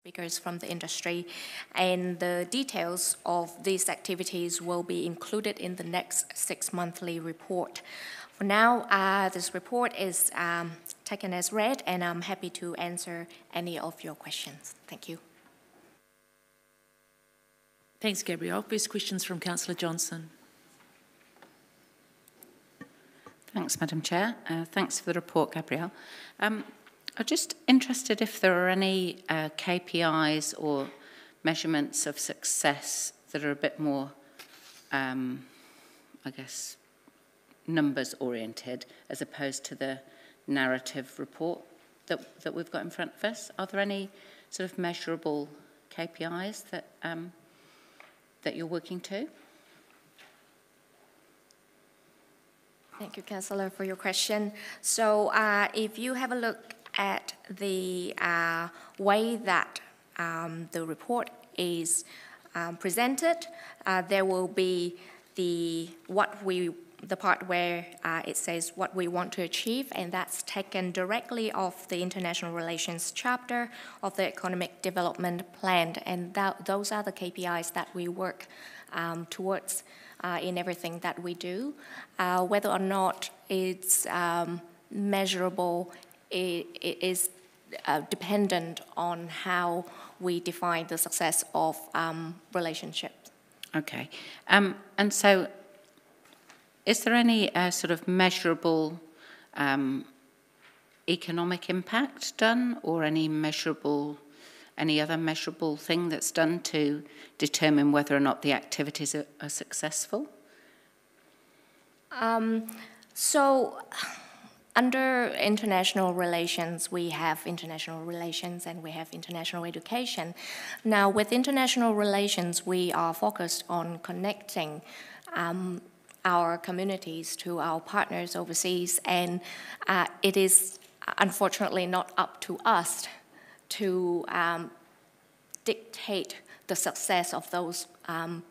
speakers from the industry, and the details of these activities will be included in the next six monthly report. For now, uh, this report is um, taken as read, and I'm happy to answer any of your questions. Thank you. Thanks, Gabrielle. First questions from Councillor Johnson. Thanks, Madam Chair. Uh, thanks for the report, Gabrielle. Um, I'm just interested if there are any uh, KPIs or measurements of success that are a bit more, um, I guess, numbers oriented as opposed to the narrative report that, that we've got in front of us. Are there any sort of measurable KPIs that, um, that you're working to? Thank you, Councillor, for your question. So uh, if you have a look at the uh, way that um, the report is um, presented, uh, there will be the what we the part where uh, it says what we want to achieve, and that's taken directly off the international relations chapter of the economic development plan, and that, those are the KPIs that we work um, towards uh, in everything that we do. Uh, whether or not it's um, measurable is uh, dependent on how we define the success of um, relationships. Okay. Um, and so, is there any uh, sort of measurable um, economic impact done, or any measurable, any other measurable thing that's done to determine whether or not the activities are, are successful? Um, so under international relations, we have international relations and we have international education. Now, with international relations, we are focused on connecting um, our communities to our partners overseas, and uh, it is unfortunately not up to us to um, dictate the success of those um,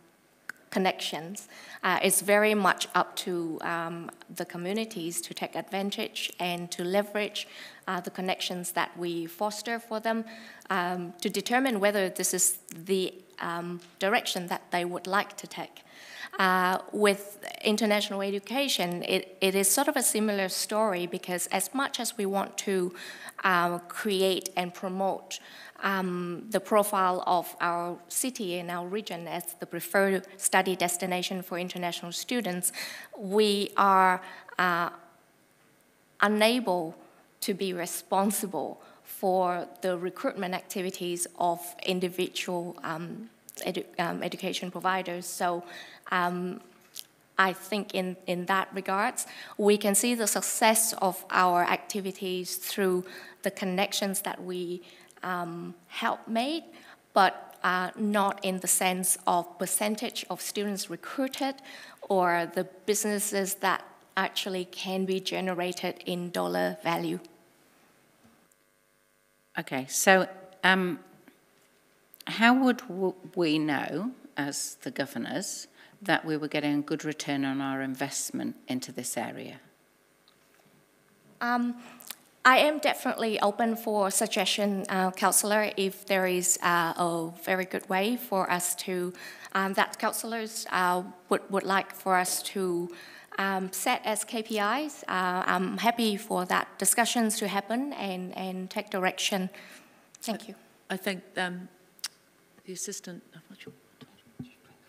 connections. Uh, it's very much up to um, the communities to take advantage and to leverage uh, the connections that we foster for them um, to determine whether this is the um, direction that they would like to take. Uh, with international education, it, it is sort of a similar story because as much as we want to uh, create and promote um, the profile of our city and our region as the preferred study destination for international students, we are uh, unable to be responsible for the recruitment activities of individual um, edu um, education providers. So um, I think in, in that regards, we can see the success of our activities through the connections that we um, help made, but uh, not in the sense of percentage of students recruited or the businesses that actually can be generated in dollar value. Okay, so um, how would we know, as the governors, that we were getting a good return on our investment into this area? Um, I am definitely open for suggestion, uh, councillor, if there is uh, a very good way for us to, um, that councillors uh, would, would like for us to um, set as KPIs. Uh, I'm happy for that discussions to happen and, and take direction. Thank you. I think um, the assistant, i forgot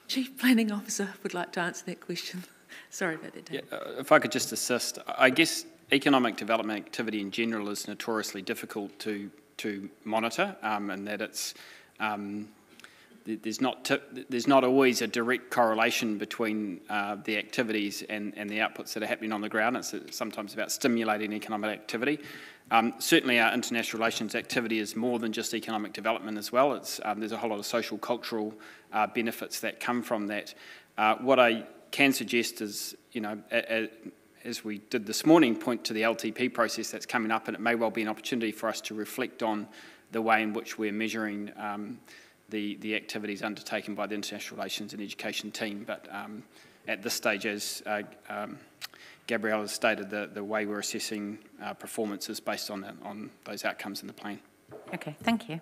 Chief Planning Officer would like to answer that question. Sorry about that. Yeah, uh, if I could just assist, I guess economic development activity in general is notoriously difficult to to monitor, um, and that it's um, there's not there's not always a direct correlation between uh, the activities and, and the outputs that are happening on the ground. It's sometimes about stimulating economic activity. Um, certainly, our international relations activity is more than just economic development as well. It's, um, there's a whole lot of social, cultural uh, benefits that come from that. Uh, what I can suggest is, you know, a, a, as we did this morning, point to the LTP process that's coming up, and it may well be an opportunity for us to reflect on the way in which we're measuring um, the, the activities undertaken by the International Relations and Education team. But um, at this stage, as uh, um, Gabrielle has stated, the, the way we're assessing uh, performance is based on, that, on those outcomes in the plan. Okay, thank you.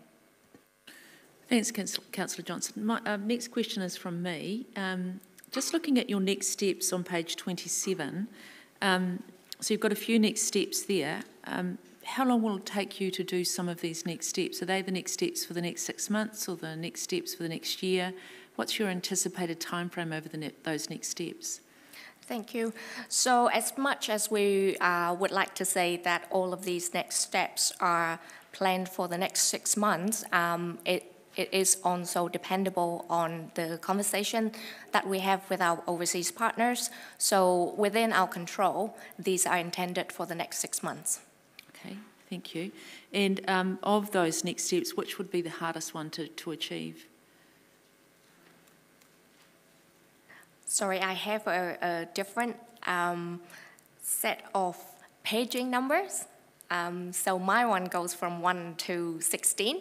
Thanks, Councillor Johnson. My uh, next question is from me. Um, just looking at your next steps on page 27, um, so you've got a few next steps there. Um, how long will it take you to do some of these next steps? Are they the next steps for the next six months or the next steps for the next year? What's your anticipated timeframe over ne- those next steps? Thank you. So as much as we uh, would like to say that all of these next steps are planned for the next six months, um, it, it is also dependable on the conversation that we have with our overseas partners. So within our control, these are intended for the next six months. Okay, thank you. And um, of those next steps, which would be the hardest one to, to achieve? Sorry, I have a, a different um, set of paging numbers. Um, so my one goes from 1 to 16.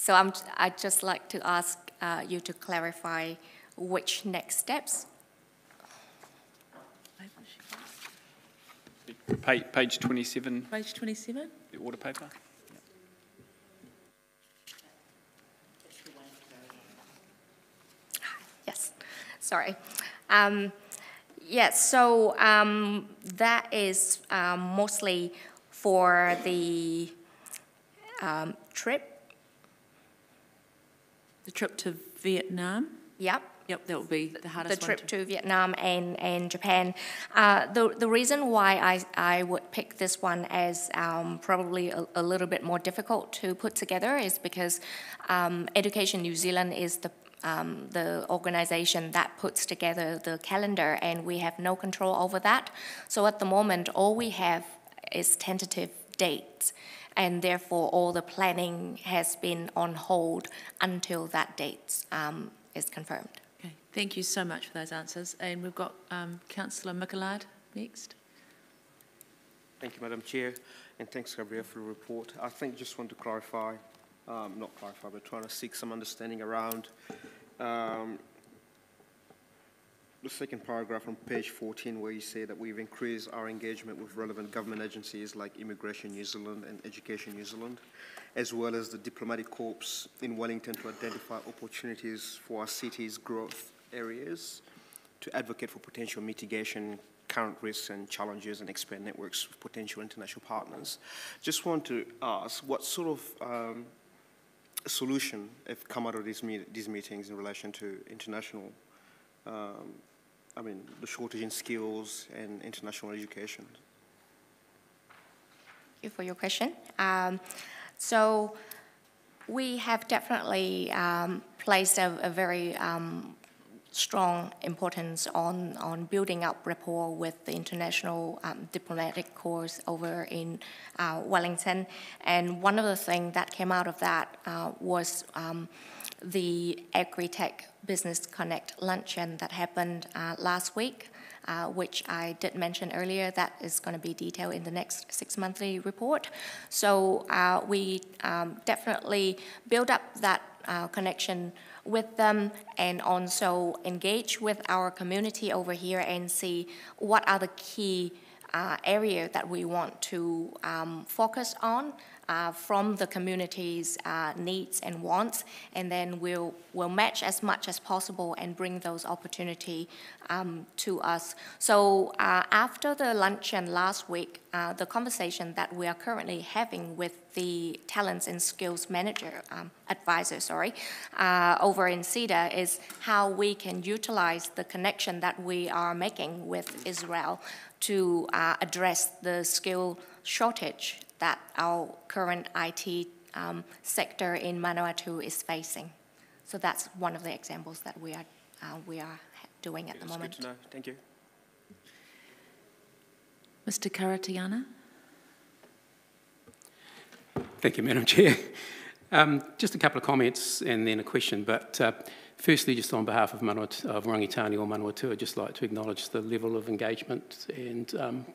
So I'm, I'd just like to ask uh, you to clarify which next steps. Pa- Page 27, Page 27? the order paper. Yes, sorry. Um, yes, so um, that is um, mostly for the um, trip. The trip to Vietnam? Yep. Yep, that would be the the hardest one trip to... to Vietnam and, and Japan. Uh, the, the reason why I, I would pick this one as um, probably a, a little bit more difficult to put together is because um, Education New Zealand is the um, the organization that puts together the calendar, and we have no control over that. So at the moment, all we have is tentative dates, and therefore all the planning has been on hold until that date um, is confirmed. Okay, thank you so much for those answers. And we've got um, Councillor Mickalad next. Thank you, Madam Chair, and thanks, Gabrielle, for the report. I think just want to clarify, um, not clarify, but trying to seek some understanding around um, the second paragraph on page 14 where you say that we've increased our engagement with relevant government agencies like Immigration New Zealand and Education New Zealand, as well as the diplomatic corps in Wellington to identify opportunities for our city's growth areas, to advocate for potential mitigation, current risks and challenges, and expand networks with potential international partners. Just want to ask, what sort of um, solution have come out of these, meet- these meetings in relation to international um, I mean, the shortage in skills and international education. Thank you for your question. Um, so we have definitely um, placed a, a very um, strong importance on, on building up rapport with the international um, diplomatic corps over in uh, Wellington. And one of the things that came out of that uh, was um, the Agritech Business Connect luncheon that happened uh, last week, uh, which I did mention earlier. That is going to be detailed in the next six monthly report. So uh, we um, definitely build up that uh, connection with them and also engage with our community over here and see what are the key uh, area that we want to um, focus on uh, from the community's uh, needs and wants, and then we'll, we'll match as much as possible and bring those opportunity um, to us. So uh, after the luncheon last week, uh, the conversation that we are currently having with the talents and skills manager, um, advisor, sorry, uh, over in CEDA is how we can utilize the connection that we are making with Israel to address the skill shortage that our current IT um, sector in Manawatu is facing. So that's one of the examples that we are, uh, we are doing at the It's moment. good to know. Thank you. Mr Karatiana? Thank you, Madam Chair. Um, just a couple of comments and then a question. But uh, firstly, just on behalf of, Manawatu, of Rangitane or Manawatu, I'd just like to acknowledge the level of engagement and um,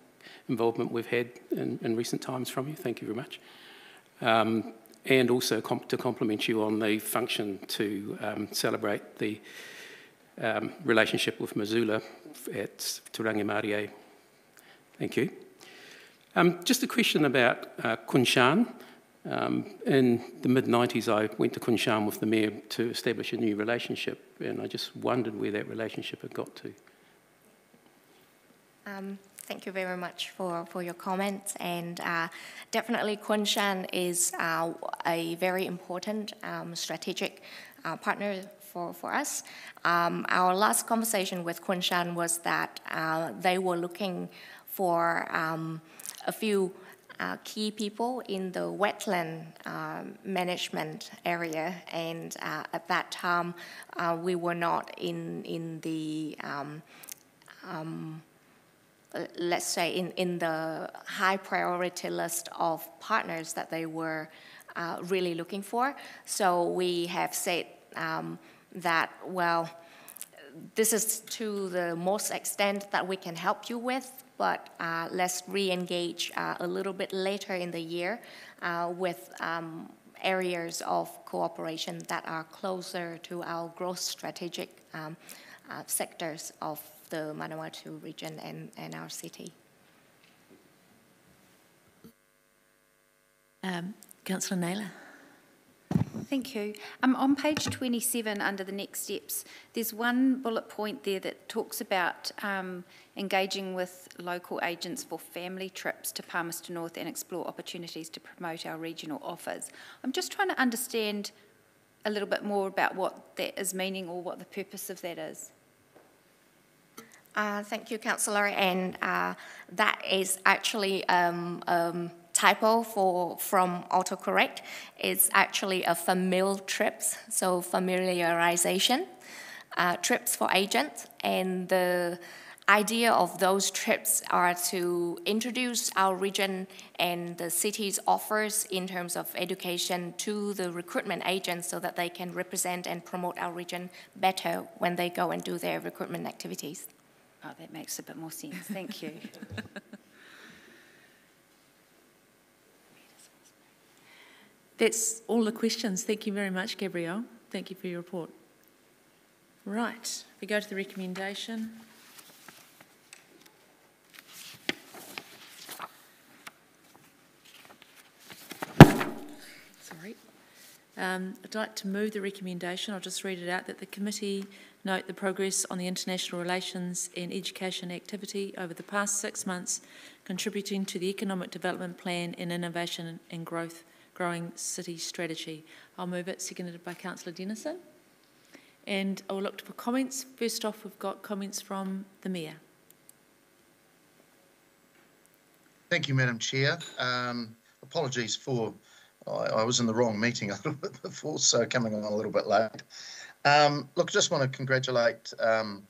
involvement we've had in, in, recent times from you. Thank you very much. Um, and also comp to compliment you on the function to um, celebrate the um, relationship with Missoula at Te Rangimarie. Thank you. Um, just a question about uh, Kunshan. Um, in the mid 90s, I went to Kunshan with the mayor to establish a new relationship, and I just wondered where that relationship had got to. Thank you very much for, for your comments. And uh, definitely, Kunshan is uh, a very important um, strategic uh, partner for, for us. Um, our last conversation with Kunshan was that uh, they were looking for um, a few uh, key people in the wetland um, management area, and uh, at that time uh, we were not in in the um, um, let's say in, in the high priority list of partners that they were uh, really looking for. So we have said um, that well this is to the most extent that we can help you with, but uh, let's re-engage uh, a little bit later in the year uh, with um, areas of cooperation that are closer to our growth strategic um, uh, sectors of the Manawatu region and, and our city. Um, Councillor Naylor. Thank you. Um, on page 27, under the next steps, there's one bullet point there that talks about um, engaging with local agents for family trips to Palmerston North and explore opportunities to promote our regional offers. I'm just trying to understand a little bit more about what that is meaning or what the purpose of that is. Uh, thank you, Councillor. And uh, that is actually um, um, typo for from autocorrect. It's actually a familial trips, so familiarization uh, trips for agents. And the idea of those trips are to introduce our region and the city's offers in terms of education to the recruitment agents so that they can represent and promote our region better when they go and do their recruitment activities. Oh, that makes a bit more sense. Thank you. That's all the questions. Thank you very much, Gabrielle. Thank you for your report. Right, we go to the recommendation. Sorry. Um, I'd like to move the recommendation. I'll just read it out that the committee note the progress on the international relations and education activity over the past six months, contributing to the economic development plan and innovation and growth growing city strategy. I'll move it, seconded by Councillor Dennison. And I will look for comments. First off, we've got comments from the Mayor. Thank you, Madam Chair. Um, apologies for, I, I, was in the wrong meeting a little bit before, so coming on a little bit late. Um, look, just want to congratulate um,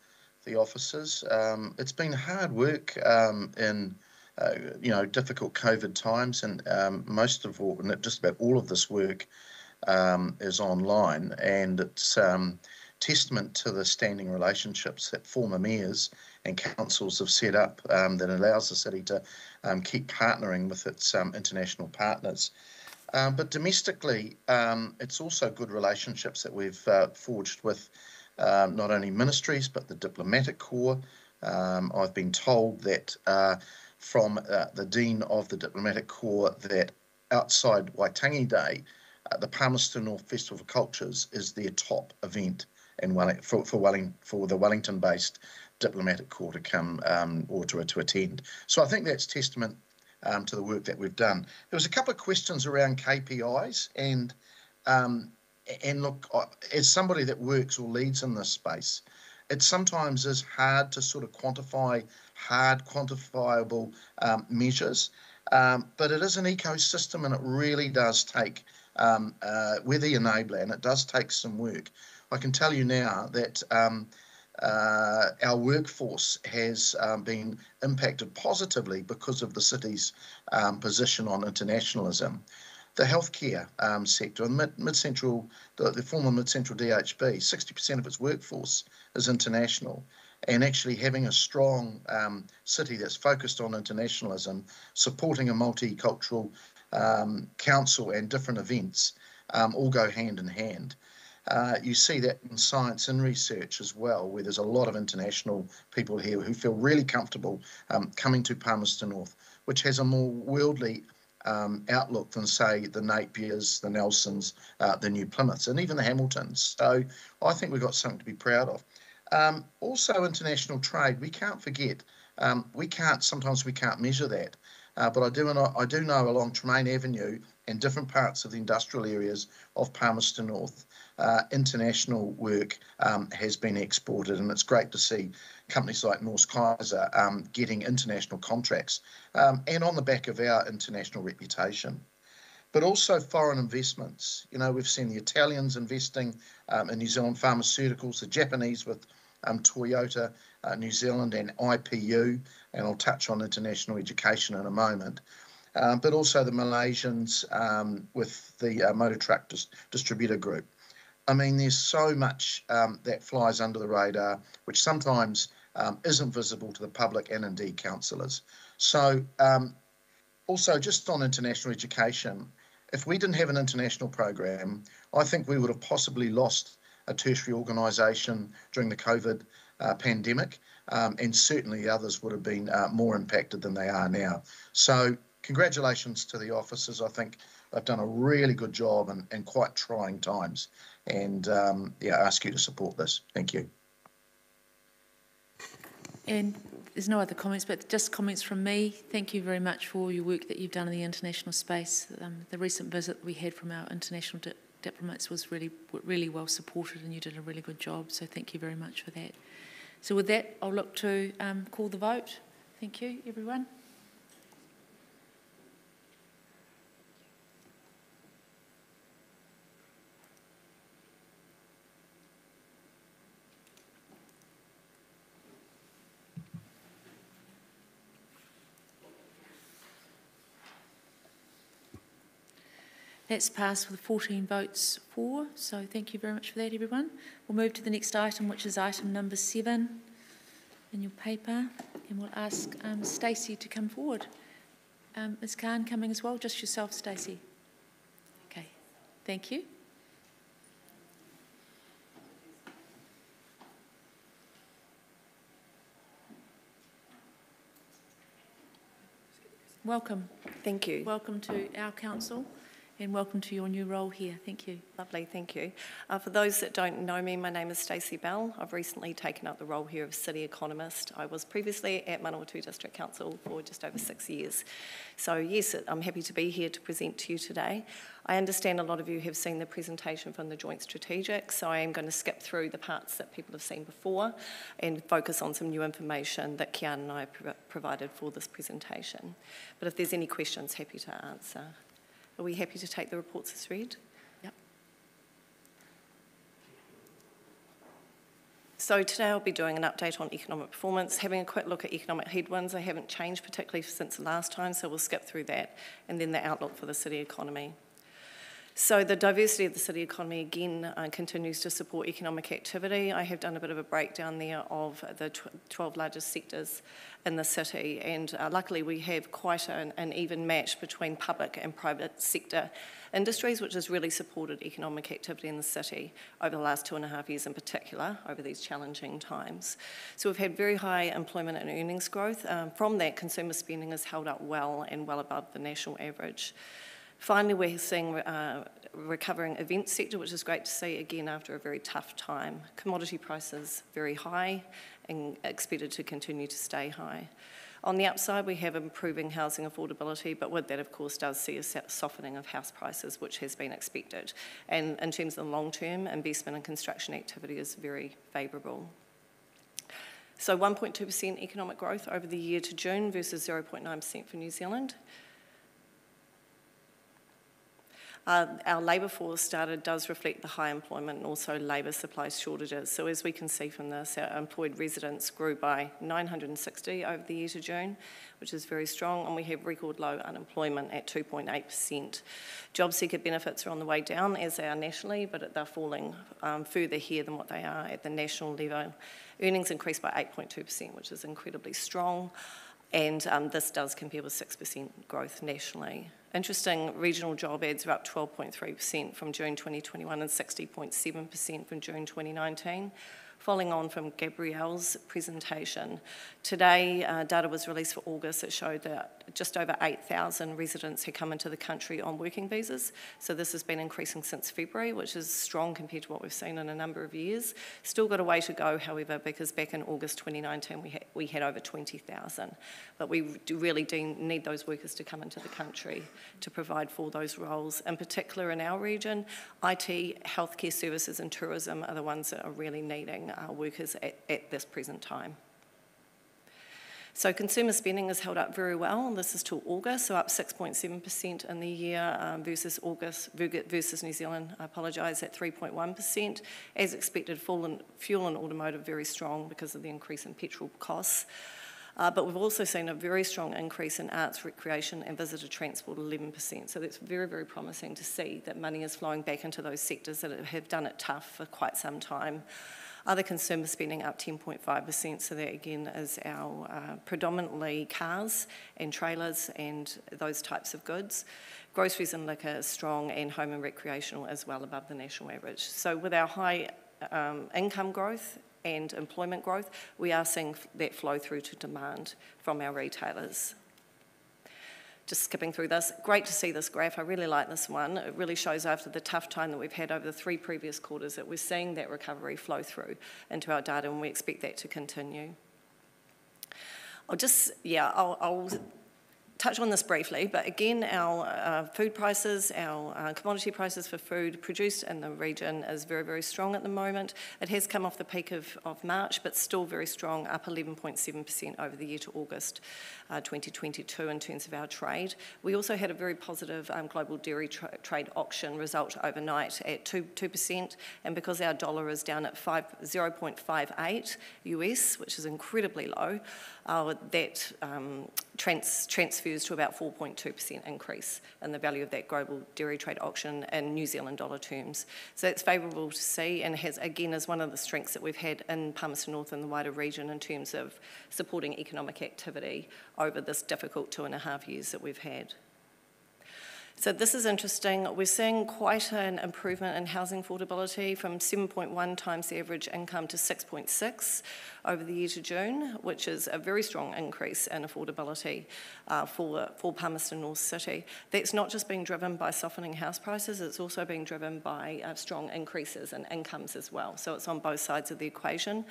the officers. Um, it's been hard work um, in uh, you know, difficult COVID times, and um, most of all, just about all of this work um, is online, and it's testament to the standing relationships that former mayors and councils have set up that allows the city to keep partnering with its international partners. But domestically, it's also good relationships that we've uh, forged with not only ministries but the diplomatic corps. I've been told that uh, from uh, the Dean of the Diplomatic Corps that outside Waitangi Day, uh, the Palmerston North Festival of Cultures is their top event in Welling- for, for, Welling- for the Wellington based Diplomatic Corps to come um, or to, to attend. So I think that's testament um, to the work that we've done. There was a couple of questions around KPIs and um, and look, as somebody that works or leads in this space, it sometimes is hard to sort of quantify hard quantifiable um, measures. Um, but it is an ecosystem and it really does take, um, uh, we're the enabler and it does take some work. I can tell you now that um, uh, our workforce has um, been impacted positively because of the city's um, position on internationalism the healthcare um, sector, mid, mid-central, the, the, former mid-central DHB, 60% of its workforce is international. And actually having a strong um, city that's focused on internationalism, supporting a multicultural um, council and different events um, all go hand in hand. Uh, you see that in science and research as well, where there's a lot of international people here who feel really comfortable um, coming to Palmerston North, which has a more worldly um, outlook than, say, the Napiers, the Nelsons, uh, the New Plymouths, and even the Hamiltons. So I think we've got something to be proud of. Um, also, international trade, we can't forget. Um, we can't, sometimes we can't measure that. Uh, but I do, I do know along Tremaine Avenue and different parts of the industrial areas of Palmerston North, uh, international work um, has been exported, and it's great to see companies like Norsk Kaiser um, getting international contracts um, and on the back of our international reputation. But also foreign investments. You know, we've seen the Italians investing um, in New Zealand pharmaceuticals, the Japanese with um, Toyota, uh, New Zealand, and IPU, and I'll touch on international education in a moment. Um, but also the Malaysians um, with the uh, motor truck dis- distributor group. I mean, there's so much um, that flies under the radar, which sometimes um, isn't visible to the public and indeed councillors. So, um, also just on international education, if we didn't have an international program, I think we would have possibly lost a tertiary organisation during the COVID uh, pandemic, um, and certainly others would have been uh, more impacted than they are now. So, congratulations to the officers. I think they've done a really good job in, in quite trying times. And um, yeah, I ask you to support this. Thank you. And there's no other comments, but just comments from me. Thank you very much for all your work that you've done in the international space. Um, the recent visit we had from our international di diplomats was really, really well supported, and you did a really good job. So thank you very much for that. So with that, I'll look to um, call the vote. Thank you, everyone. That's passed with 14 votes for, so thank you very much for that, everyone. We'll move to the next item, which is item number seven in your paper, and we'll ask um, Stacey to come forward. Um, is Khan coming as well? Just yourself, Stacey. Okay, thank you. Welcome. Thank you. Welcome to our council and welcome to your new role here. Thank you. Lovely, thank you. Uh, for those that don't know me, my name is Stacey Bell. I've recently taken up the role here of City Economist. I was previously at Manawatu District Council for just over six years. So yes, I'm happy to be here to present to you today. I understand a lot of you have seen the presentation from the Joint Strategic, so I am going to skip through the parts that people have seen before and focus on some new information that Kian and I provided for this presentation. But if there's any questions, happy to answer. Are we happy to take the reports as read? Yep. So today I'll be doing an update on economic performance, having a quick look at economic headwinds. They haven't changed particularly since the last time, so we'll skip through that, and then the outlook for the city economy. So the diversity of the city economy again uh, continues to support economic activity. I have done a bit of a breakdown there of the tw 12 largest sectors in the city and uh, luckily we have quite an, an, even match between public and private sector industries which has really supported economic activity in the city over the last two and a half years in particular over these challenging times. So we've had very high employment and earnings growth. Um, from that consumer spending has held up well and well above the national average. Finally, we're seeing uh, recovering event sector, which is great to see again after a very tough time. Commodity prices very high and expected to continue to stay high. On the upside, we have improving housing affordability, but with that, of course, does see a softening of house prices, which has been expected. And in terms of the long term, investment and construction activity is very favourable. So 1.2% economic growth over the year to June versus 0.9% for New Zealand. Uh, our labour force data does reflect the high employment and also labour supply shortages. So as we can see from this, our employed residents grew by 960 over the year to June, which is very strong, and we have record low unemployment at 2.8%. Job seeker benefits are on the way down, as they are nationally, but they're falling um, further here than what they are at the national level. Earnings increased by 8.2%, which is incredibly strong, and um, this does compare with 6% growth nationally. Interesting, regional job ads are up 12.3% from June 2021 and 60.7% from June 2019. Following on from Gabrielle's presentation, today uh, data was released for August that showed that just over 8,000 residents had come into the country on working visas. So this has been increasing since February, which is strong compared to what we've seen in a number of years. Still got a way to go, however, because back in August 2019 we had, we had over 20,000. But we really do need those workers to come into the country to provide for those roles. In particular in our region, IT, healthcare services and tourism are the ones that are really needing uh, workers at, at this present time. So consumer spending has held up very well. And this is till August, so up 6.7% in the year um, versus August versus New Zealand. I apologise at 3.1%. As expected, fuel and, fuel and automotive very strong because of the increase in petrol costs. Uh, but we've also seen a very strong increase in arts, recreation, and visitor transport, 11%. So that's very, very promising to see that money is flowing back into those sectors that have done it tough for quite some time. Other consumer spending up 10.5%, so that again is our uh, predominantly cars and trailers and those types of goods. Groceries and liquor is strong and home and recreational as well above the national average. So with our high um, income growth and employment growth, we are seeing that flow through to demand from our retailers just skipping through this, great to see this graph. I really like this one. It really shows after the tough time that we've had over the three previous quarters that we're seeing that recovery flow through into our data and we expect that to continue. I'll just, yeah, I'll, I'll touch on this briefly, but again, our uh, food prices, our uh, commodity prices for food produced in the region is very, very strong at the moment. It has come off the peak of, of March, but still very strong, up 11.7% over the year to August uh, 2022 in terms of our trade. We also had a very positive um, global dairy tra trade auction result overnight at 2, 2%, and because our dollar is down at 5, 0.58 US, which is incredibly low, uh, that um, trans transfers to about 4.2% increase in the value of that global dairy trade auction in New Zealand dollar terms. So it's favourable to see and has, again, is one of the strengths that we've had in Palmerston North and the wider region in terms of supporting economic activity over this difficult two and a half years that we've had. So this is interesting. We're seeing quite an improvement in housing affordability from 7.1 times the average income to 6.6 over the year to June, which is a very strong increase in affordability uh, for, for Palmerston North City. That's not just being driven by softening house prices, it's also being driven by uh, strong increases in incomes as well. So it's on both sides of the equation.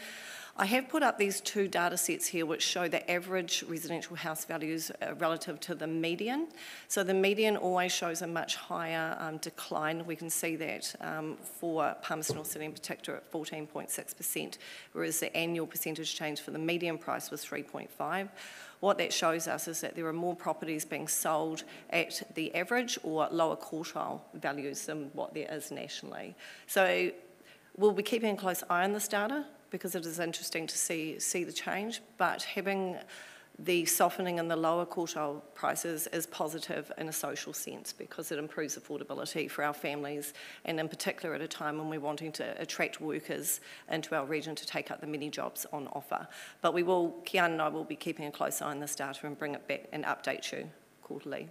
I have put up these two data sets here which show the average residential house values uh, relative to the median. So the median always shows a much higher um, decline. We can see that um, for Palmerston North City in particular at 14.6%, whereas the annual percentage change for the median price was 3.5. What that shows us is that there are more properties being sold at the average or lower quartile values than what there is nationally. So we'll be keeping a close eye on this data because it is interesting to see, see the change, but having the softening in the lower quartile prices is positive in a social sense because it improves affordability for our families and in particular at a time when we're wanting to attract workers into our region to take up the many jobs on offer. But we will, Kian and I will be keeping a close eye on this data and bring it back and update you quarterly.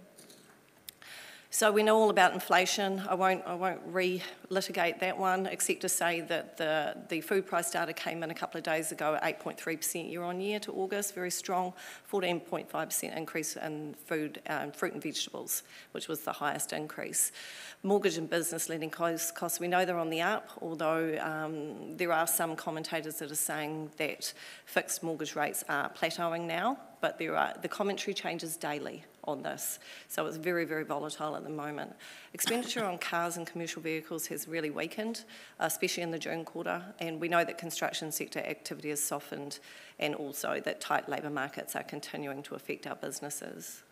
So we know all about inflation. I won't, I won't re-litigate that one, except to say that the, the food price data came in a couple of days ago at 8.3% year on year to August, very strong, 14.5% increase in food, um, fruit and vegetables, which was the highest increase. Mortgage and business lending costs, costs we know they're on the up, although um, there are some commentators that are saying that fixed mortgage rates are plateauing now, but there are, the commentary changes daily on this. So it's very, very volatile at the moment. Expenditure on cars and commercial vehicles has really weakened, especially in the June quarter, and we know that construction sector activity has softened and also that tight labour markets are continuing to affect our businesses.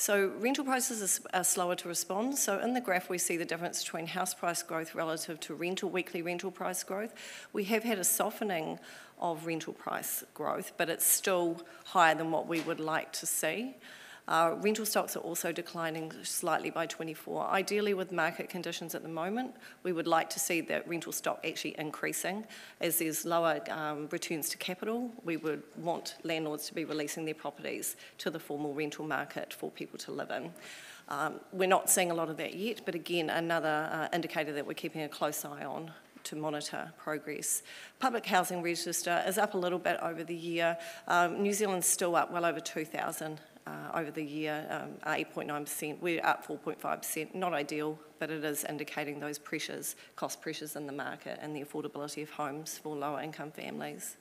So rental prices are, slower to respond. So in the graph, we see the difference between house price growth relative to rental weekly rental price growth. We have had a softening of rental price growth, but it's still higher than what we would like to see. Uh, rental stocks are also declining slightly by 24. Ideally, with market conditions at the moment, we would like to see that rental stock actually increasing. As there's lower um, returns to capital, we would want landlords to be releasing their properties to the formal rental market for people to live in. Um, we're not seeing a lot of that yet, but again, another uh, indicator that we're keeping a close eye on to monitor progress. Public housing register is up a little bit over the year. Um, New Zealand's still up well over 2,000 uh, over the year, um, 8.9%. We're up 4.5%. Not ideal, but it is indicating those pressures, cost pressures in the market and the affordability of homes for lower income families.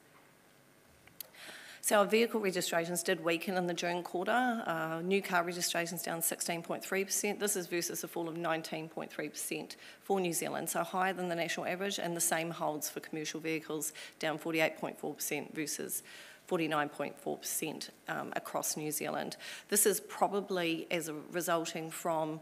So our vehicle registrations did weaken in the June quarter. Uh, new car registrations down 16.3%. This is versus a fall of 19.3% for New Zealand, so higher than the national average, and the same holds for commercial vehicles, down 48.4% versus 49.4% um, across New Zealand. This is probably as a resulting from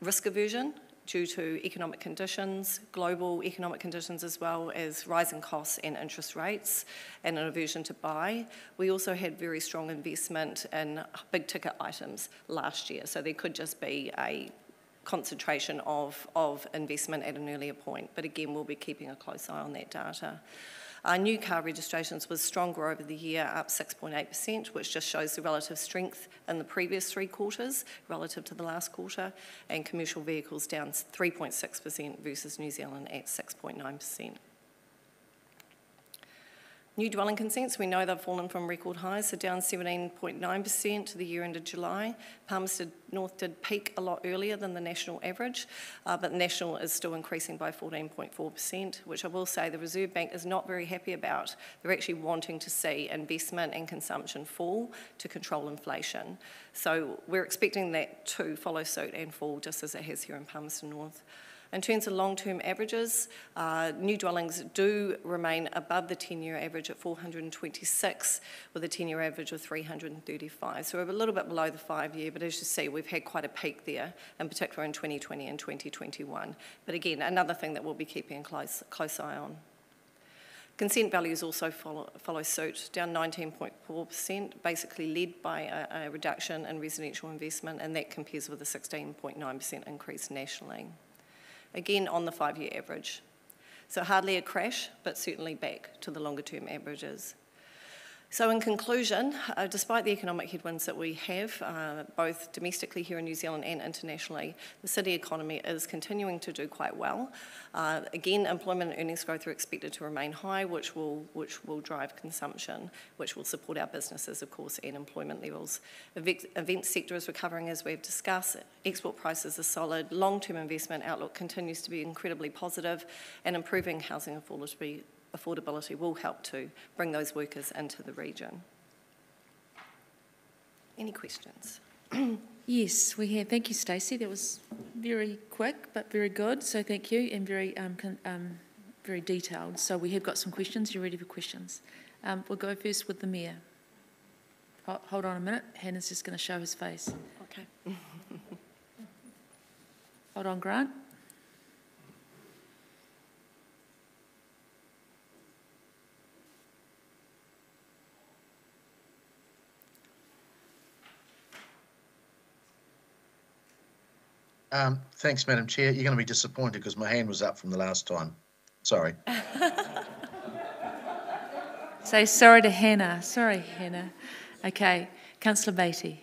risk aversion due to economic conditions, global economic conditions, as well as rising costs and interest rates, and an aversion to buy. We also had very strong investment in big ticket items last year, so there could just be a concentration of, of investment at an earlier point. But again, we'll be keeping a close eye on that data. Our new car registrations was stronger over the year, up 6.8%, which just shows the relative strength in the previous three quarters relative to the last quarter, and commercial vehicles down 3.6% versus New Zealand at 6.9%. New dwelling consents, we know they've fallen from record highs, so down 17.9% to the year end of July. Palmerston North did peak a lot earlier than the national average, uh, but national is still increasing by 14.4%, which I will say the Reserve Bank is not very happy about. They're actually wanting to see investment and consumption fall to control inflation. So we're expecting that to follow suit and fall just as it has here in Palmerston North. In terms of long-term averages, uh, new dwellings do remain above the 10-year average at 426, with a 10-year average of 335. So we're a little bit below the five-year, but as you see, we've had quite a peak there, in particular in 2020 and 2021. But again, another thing that we'll be keeping a close, close eye on. Consent values also follow, follow suit, down 19.4%, basically led by a, a reduction in residential investment, and that compares with a 16.9% increase nationally again on the five year average. So hardly a crash, but certainly back to the longer term averages. So, in conclusion, uh, despite the economic headwinds that we have, uh, both domestically here in New Zealand and internationally, the city economy is continuing to do quite well. Uh, again, employment and earnings growth are expected to remain high, which will, which will drive consumption, which will support our businesses, of course, and employment levels. Event, event sector is recovering, as we've discussed. Export prices are solid. Long term investment outlook continues to be incredibly positive, and improving housing affordability affordability will help to bring those workers into the region. Any questions? yes, we have. Thank you, Stacey. That was very quick but very good. So thank you and very um, um, very detailed. So we have got some questions. You ready for questions? Um, we'll go first with the mayor. hold on a minute. Hannah's just going to show his face. Okay. hold on, Grant. Um, thanks, Madam Chair. You're going to be disappointed because my hand was up from the last time. Sorry. Say sorry to Hannah. Sorry, Hannah. Okay, Councillor Baty.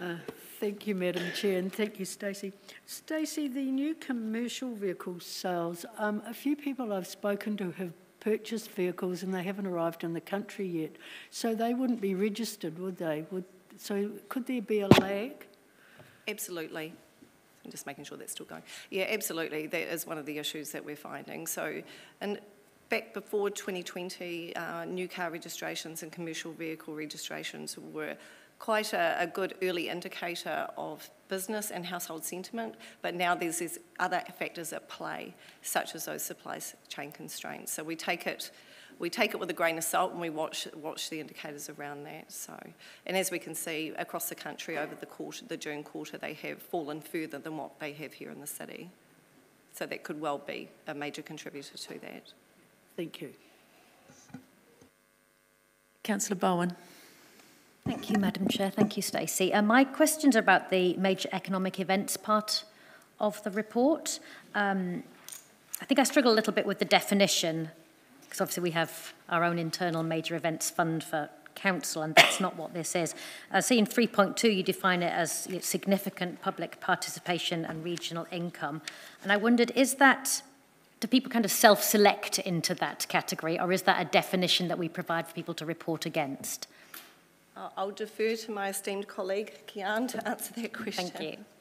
Uh, thank you, Madam Chair, and thank you, Stacey. Stacey, the new commercial vehicle sales, um, a few people I've spoken to have purchased vehicles and they haven't arrived in the country yet, so they wouldn't be registered, would they? Would, so could there be a lag? Absolutely. I'm just making sure that's still going. Yeah, absolutely. That is one of the issues that we're finding. So, and back before 2020, uh, new car registrations and commercial vehicle registrations were quite a, a, good early indicator of business and household sentiment, but now there's these other factors at play, such as those supply chain constraints. So we take it we take it with a grain of salt and we watch, watch the indicators around that. So, and as we can see across the country over the quarter, the June quarter, they have fallen further than what they have here in the city. So that could well be a major contributor to that. Thank you. Councillor Bowen. Thank you, Madam Chair. Thank you, Stacey. Uh, my questions are about the major economic events part of the report. Um, I think I struggle a little bit with the definition because obviously we have our own internal major events fund for council and that's not what this is. Uh, see in 3.2 you define it as significant public participation and regional income and I wondered is that do people kind of self-select into that category or is that a definition that we provide for people to report against? I'll defer to my esteemed colleague Kian to answer that question. Thank you.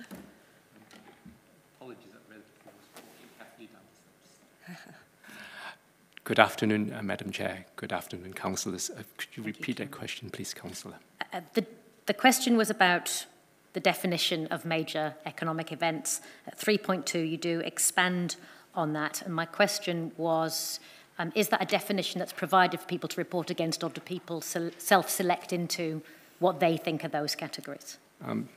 Good afternoon, uh, Madam Chair. Good afternoon, councillors. Uh, could you repeat that question, please, councillor? Uh, the, the question was about the definition of major economic events. At 3.2, you do expand on that. And my question was, um, is that a definition that's provided for people to report against, or do people se- self-select into what they think are those categories? Um,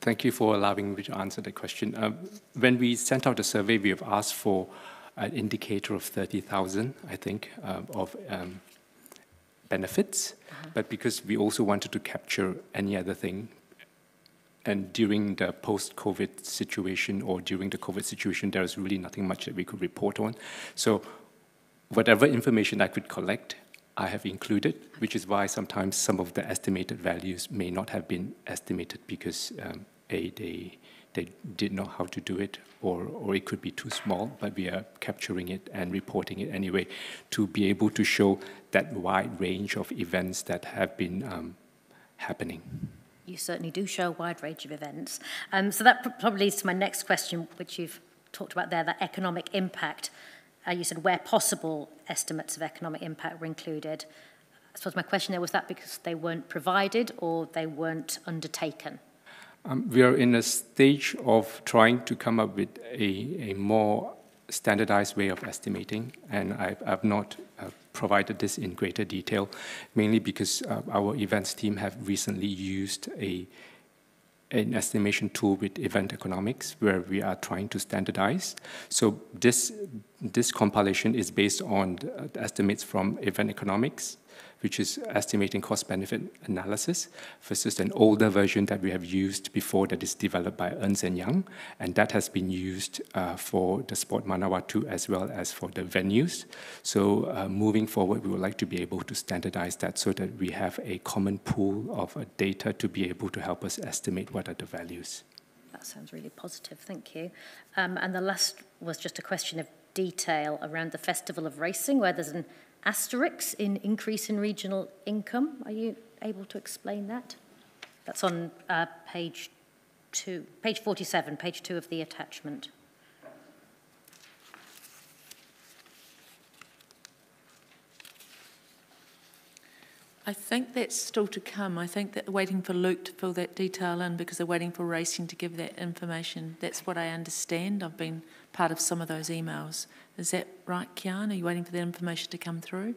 thank you for allowing me to answer the question. Um, when we sent out the survey, we have asked for an indicator of 30,000, I think, um, of um, benefits. But because we also wanted to capture any other thing, and during the post-COVID situation or during the COVID situation, there was really nothing much that we could report on. So whatever information I could collect, I have included, which is why sometimes some of the estimated values may not have been estimated because um, A, they, they didn't know how to do it, or, or it could be too small, but we are capturing it and reporting it anyway to be able to show that wide range of events that have been um, happening. You certainly do show a wide range of events. Um, so that probably leads to my next question, which you've talked about there, that economic impact. Uh, you said where possible, estimates of economic impact were included. I suppose my question there was that because they weren't provided or they weren't undertaken? Um, we are in a stage of trying to come up with a, a more standardized way of estimating, and I've, I've not uh, provided this in greater detail, mainly because uh, our events team have recently used a an estimation tool with event economics where we are trying to standardize. So this this compilation is based on the estimates from event economics which is estimating cost benefit analysis, versus an older version that we have used before that is developed by Ernst & Young, and that has been used uh, for the Sport Manawatu as well as for the venues. So uh, moving forward, we would like to be able to standardize that so that we have a common pool of uh, data to be able to help us estimate what are the values. That sounds really positive, thank you. Um, and the last was just a question of detail around the Festival of Racing, where there's an asterisk in increase in regional income. Are you able to explain that? That's on uh, page two, page 47, page two of the attachment. I think that's still to come. I think that waiting for Luke to fill that detail in because they're waiting for racing to give that information. That's what I understand. I've been part of some of those emails. Is that right, Kian? Are you waiting for that information to come through?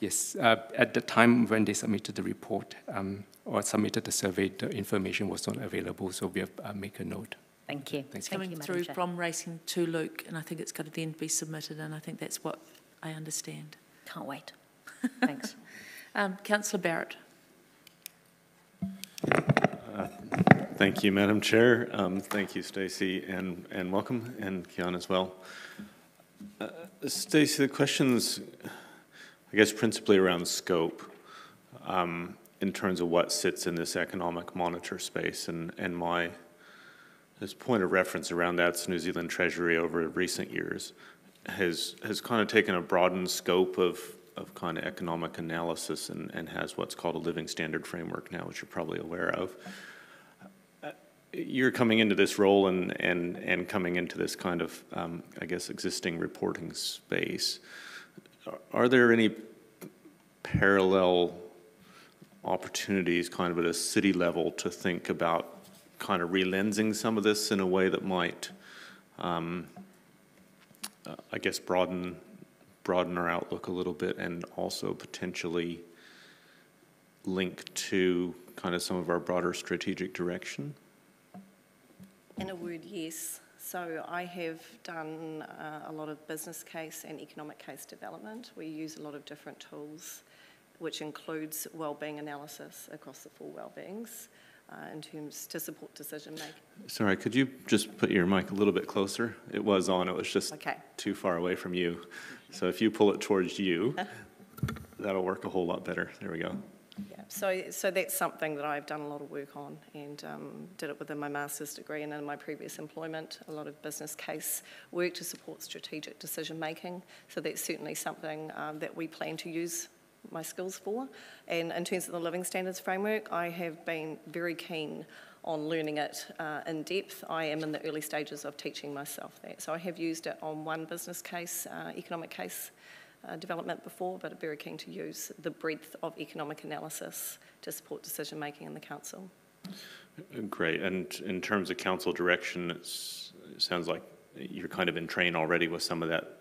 Yes, uh, at the time when they submitted the report um, or submitted the survey, the information was not available, so we have uh, make a note. Thank you. Thanks. It's Thank coming you, through Chair. from racing to Luke, and I think it's got to then be submitted, and I think that's what I understand. Can't wait. Thanks. Um, Councillor Barrett. Thank you, Madam Chair. Um, thank you, Stacey, and, and welcome, and Kian as well. Uh, Stacey, the questions, I guess, principally around scope um, in terms of what sits in this economic monitor space, and, and my this point of reference around that's New Zealand Treasury over recent years has has kind of taken a broadened scope of of kind of economic analysis and, and has what's called a living standard framework now, which you're probably aware of. You're coming into this role and, and, and coming into this kind of, um, I guess, existing reporting space. Are- Are there any parallel opportunities kind of at a city level to think about kind of relensing some of this in a way that might, um, uh, I guess, broaden broaden our outlook a little bit and also potentially link to kind of some of our broader strategic direction? In a word, yes. So I have done uh, a lot of business case and economic case development. We use a lot of different tools, which includes wellbeing analysis across the four wellbeings uh, in terms to support decision making. Sorry, could you just put your mic a little bit closer? It was on, it was just Okay. too far away from you. So if you pull it towards you, that'll work a whole lot better. There we go. Yeah, so, so that's something that I've done a lot of work on and um, did it within my master's degree and in my previous employment, a lot of business case work to support strategic decision making. So that's certainly something um, that we plan to use my skills for. And in terms of the living standards framework, I have been very keen on learning it uh, in depth. I am in the early stages of teaching myself that. So I have used it on one business case, uh, economic case uh, development before, but I'm very keen to use the breadth of economic analysis to support decision making in the council. Great. And in terms of council direction, it sounds like you're kind of in train already with some of that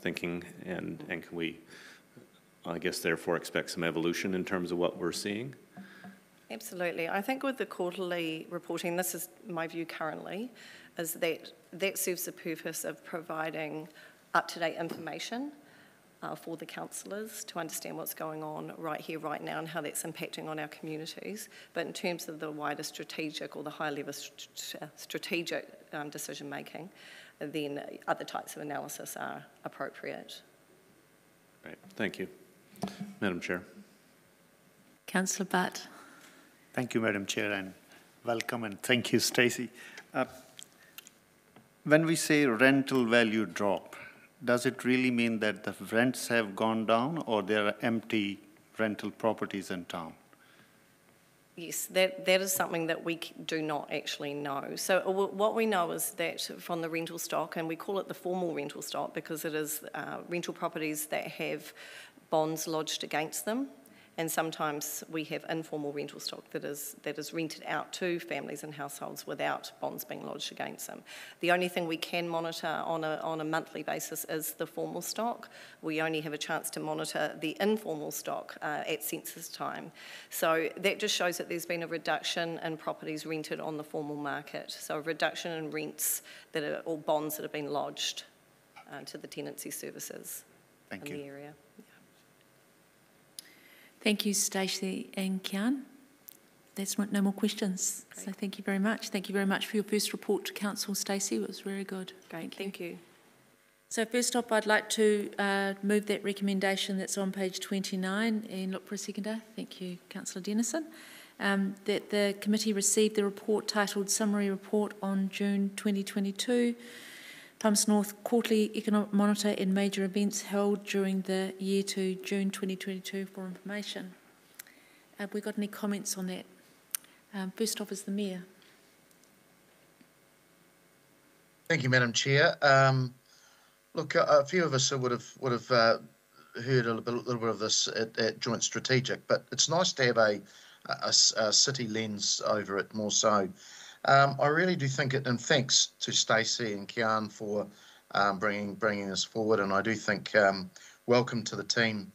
thinking. And, and can we, I guess, therefore expect some evolution in terms of what we're seeing? Absolutely. I think with the quarterly reporting, this is my view currently, is that that serves the purpose of providing up to date information uh, for the councillors to understand what's going on right here, right now, and how that's impacting on our communities. But in terms of the wider strategic or the high level st- strategic um, decision making, then other types of analysis are appropriate. Right, thank you. Madam Chair. Councillor Butt. Thank you, Madam Chair, and welcome and thank you, Stacey. Uh, when we say rental value drop, does it really mean that the rents have gone down or there are empty rental properties in town? Yes, that, that is something that we do not actually know. So uh, what we know is that from the rental stock, and we call it the formal rental stock because it is uh, rental properties that have bonds lodged against them and sometimes we have informal rental stock that is, that is rented out to families and households without bonds being lodged against them. The only thing we can monitor on a, on a monthly basis is the formal stock. We only have a chance to monitor the informal stock uh, at census time. So that just shows that there's been a reduction in properties rented on the formal market. So a reduction in rents that are, or bonds that have been lodged uh, to the tenancy services Thank in you. the area. Thank you, Stacey and Kian. That's no more questions. Great. So thank you very much. Thank you very much for your first report to Council, Stacey. It was very good. Great, thank you. So first up, I'd like to uh, move that recommendation that's on page 29 and look for a seconder. Thank you, Councillor Dennison. Um, that the committee received the report titled Summary Report on June 2022 Palmerston North Quarterly Economic Monitor and major events held during the year to June 2022 for information. Have we got any comments on that? Um, first off is the Mayor. Thank you, Madam Chair. Um, look, a, a, few of us would have would have uh, heard a little, little, bit of this at, at, Joint Strategic, but it's nice to have a, a, a city lens over it more so. Um, I really do think it, and thanks to Stacey and Kian for um, bringing bringing this forward. And I do think um, welcome to the team,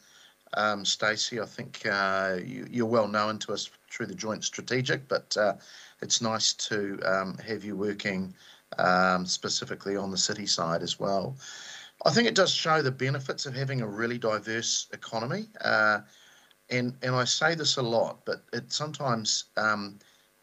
um, Stacey. I think uh, you, are well known to us through the joint strategic, but uh, it's nice to um, have you working um, specifically on the city side as well. I think it does show the benefits of having a really diverse economy. Uh, and, and I say this a lot, but it sometimes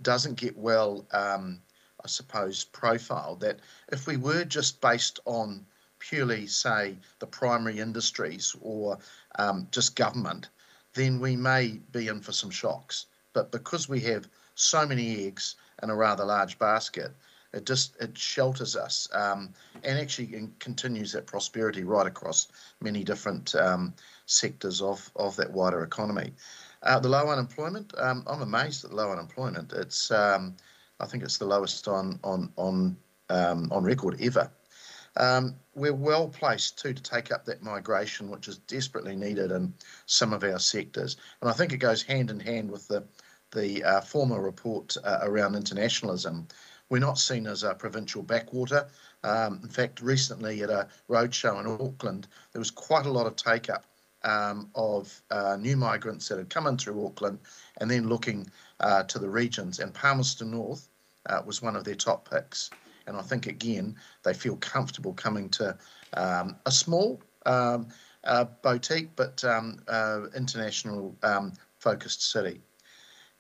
doesn't get well, um, I suppose, profiled. That if we were just based on purely, say, the primary industries or um, just government, then we may be in for some shocks. But because we have so many eggs in a rather large basket, it just it shelters us um, and actually continues that prosperity right across many different um, sectors of, of that wider economy. Uh, the low unemployment, um, I'm amazed at the low unemployment. It's, um, I think it's the lowest on on on um, on record ever. Um, we're well placed too to take up that migration, which is desperately needed in some of our sectors, and I think it goes hand in hand with the the uh, former report uh, around internationalism. We're not seen as a provincial backwater. Um, in fact, recently at a roadshow in Auckland, there was quite a lot of take up um, of uh, new migrants that had come in through Auckland and then looking uh, to the regions. And Palmerston North uh, was one of their top picks. And I think, again, they feel comfortable coming to um, a small um, uh, boutique but um, uh, international um, focused city.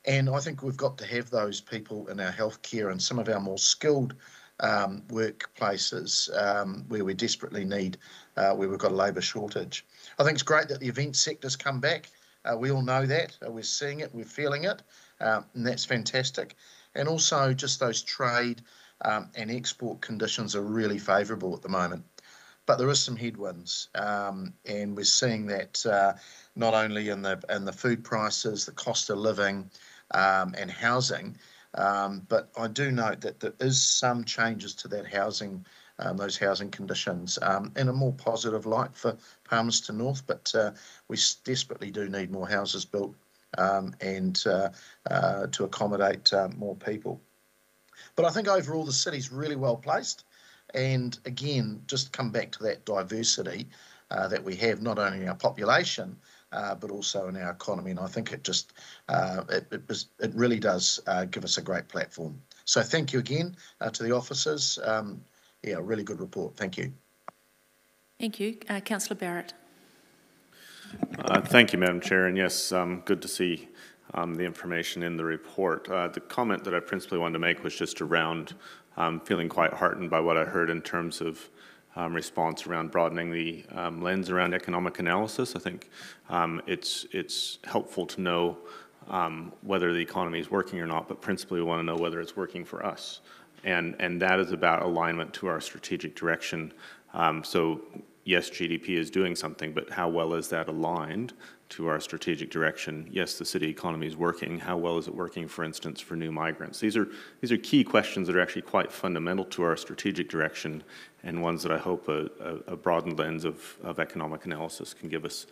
And I think we've got to have those people in our healthcare and some of our more skilled um, workplaces um, where we desperately need, uh, where we've got a labour shortage. I think it's great that the event sector's come back. Uh, we all know that. Uh, we're seeing it, we're feeling it, um, and that's fantastic. And also, just those trade um, and export conditions are really favourable at the moment. But there is some headwinds, um, and we're seeing that uh, not only in the in the food prices, the cost of living, um, and housing. Um, but I do note that there is some changes to that housing, um, those housing conditions, um, in a more positive light for Palmerston North. But uh, we desperately do need more houses built um, and uh, uh, to accommodate uh, more people. But I think overall the city's really well placed. And again, just come back to that diversity uh, that we have, not only in our population, uh, but also in our economy. And I think it just uh, it, it, was, it really does uh, give us a great platform. So thank you again uh, to the officers. Um, yeah, really good report. Thank you. Thank you, uh, Councillor Barrett. Uh, thank you, Madam Chair. And yes, um, good to see um, the information in the report. the comment that I principally wanted to make was just around um, feeling quite heartened by what I heard in terms of um, response around broadening the um, lens around economic analysis. I think um, it's it's helpful to know um, whether the economy is working or not, but principally we want to know whether it's working for us, and and that is about alignment to our strategic direction. Um, so yes, GDP is doing something, but how well is that aligned to our strategic direction. Yes, the city economy is working. How well is it working, for instance, for new migrants? These are, these are key questions that are actually quite fundamental to our strategic direction and ones that I hope a, a, a broadened lens of, of economic analysis can give us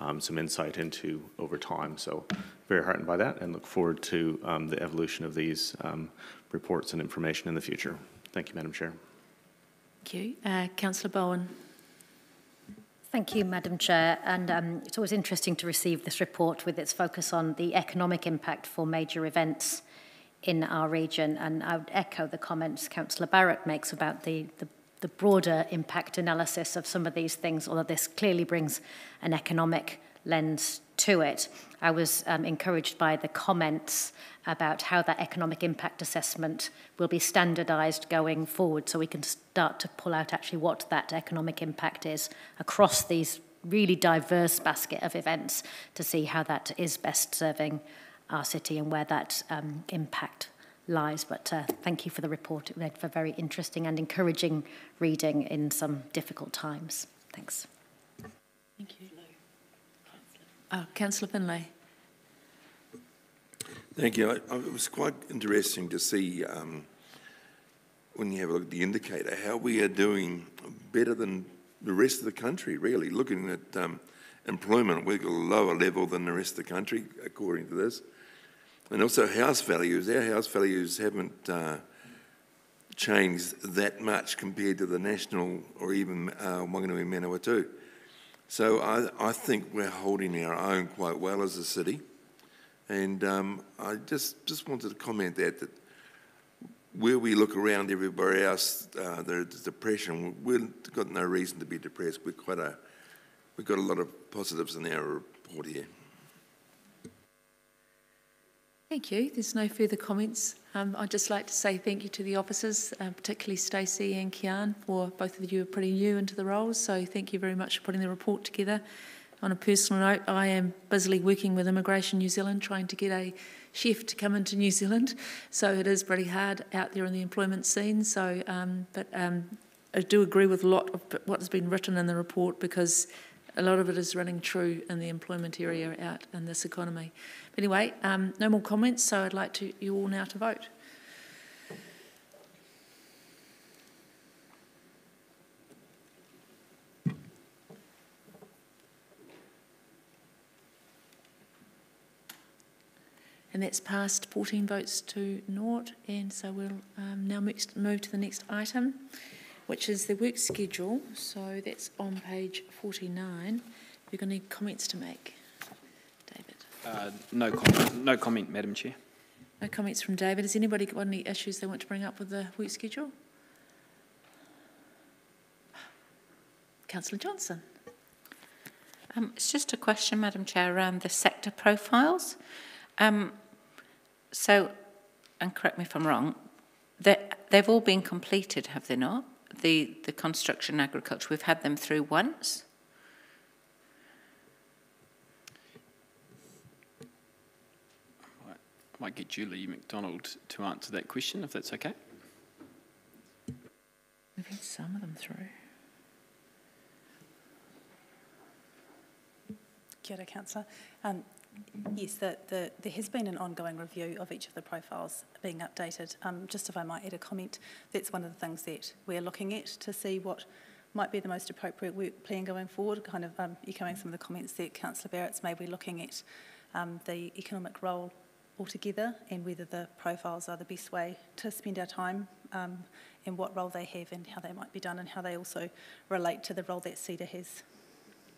um, some insight into over time. So very heartened by that and look forward to um, the evolution of these um, reports and information in the future. Thank you, Madam Chair. Thank you. Uh, Councillor Bowen. Thank you, Madam Chair. And um, it's always interesting to receive this report with its focus on the economic impact for major events in our region. And I would echo the comments Councillor Barrett makes about the, the, the broader impact analysis of some of these things, although this clearly brings an economic lens to it. I was um, encouraged by the comments about how that economic impact assessment will be standardized going forward so we can start to pull out actually what that economic impact is across these really diverse basket of events to see how that is best serving our city and where that um, impact lies. But uh, thank you for the report. It made for very interesting and encouraging reading in some difficult times. Thanks. Thank you. Uh, Councillor Findlay. Thank you. I, it was quite interesting to see um, when you have a look at the indicator how we are doing better than the rest of the country, really. Looking at um, employment, we're at a lower level than the rest of the country, according to this. And also house values. Our house values haven't uh, changed that much compared to the national or even uh, Wanganui Manawatu. So I, I think we're holding our own quite well as a city. And um, I just, just wanted to comment that, that where we look around everywhere else, uh, there's depression, we've got no reason to be depressed. We're quite a, we've got a lot of positives in our report here. Thank you. There's no further comments. Um, I'd just like to say thank you to the officers, uh, particularly Stacey and Kian, for both of you are pretty new into the roles. So thank you very much for putting the report together. On a personal note, I am busily working with Immigration New Zealand trying to get a chef to come into New Zealand. So it is pretty hard out there in the employment scene. So, um, but um, I do agree with a lot of what has been written in the report because a lot of it is running true in the employment area out in this economy. But anyway, um, no more comments. So I'd like to you all now to vote. And that's passed 14 votes to naught. And so we'll um, now move to the next item, which is the work schedule. So that's on page 49. Have you got any comments to make? Uh, no comment, no comment, Madam Chair. No comments from David. Has anybody got any issues they want to bring up with the work schedule? Councillor Johnson. Um, it's just a question, Madam Chair, around the sector profiles. Um, so, and correct me if I'm wrong, they've all been completed, have they not? The, the construction agriculture, we've had them through once? Might get Julie McDonald to answer that question, if that's okay. We've had some of them through. Kia ora, Councillor. Um, yes, the, the, there has been an ongoing review of each of the profiles being updated. Um, just if I might add a comment, that's one of the things that we're looking at to see what might be the most appropriate work plan going forward, kind of um, echoing some of the comments that Councillor Barrett's made. We're looking at um, the economic role altogether and whether the profiles are the best way to spend our time um, and what role they have and how they might be done and how they also relate to the role that CEDA has.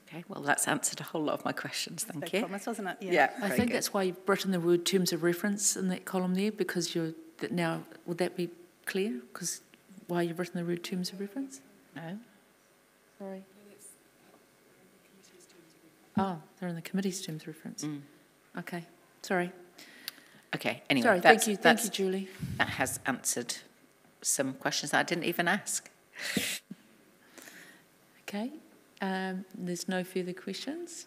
Okay, well, that's answered a whole lot of my questions. Thank Big you. promise, wasn't it? Yeah, I think good. that's why you've written the word terms of reference in that column there, because you're, that now, would that be clear? Because why you've written the word terms of reference? No. Sorry. Oh, they're in the committee's terms of reference. Mm. Okay, sorry. Okay, anyway, Sorry, thank you, thank you, Julie. that has answered some questions that I didn't even ask. Okay, um, there's no further questions.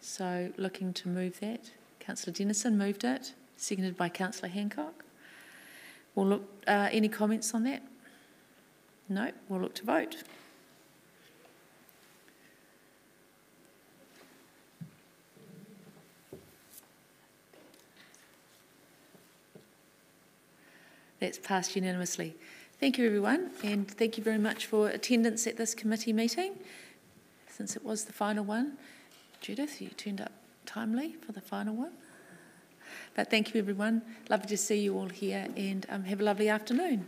So looking to move that, councillor Dennison moved it, seconded by councillor Handcock. We'll look, uh, any comments on that? No, we'll look to vote. That's passed unanimously. Thank you, everyone, and thank you very much for attendance at this committee meeting, since it was the final one. Judith, you turned up timely for the final one. But thank you, everyone. Lovely to see you all here, and um, have a lovely afternoon.